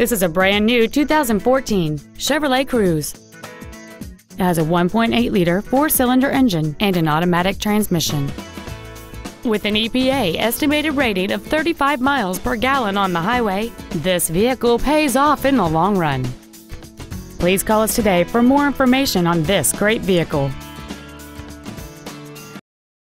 This is a brand new 2014 Chevrolet Cruze. It has a 1.8-liter four-cylinder engine and an automatic transmission. With an EPA estimated rating of 35 miles per gallon on the highway, this vehicle pays off in the long run. Please call us today for more information on this great vehicle.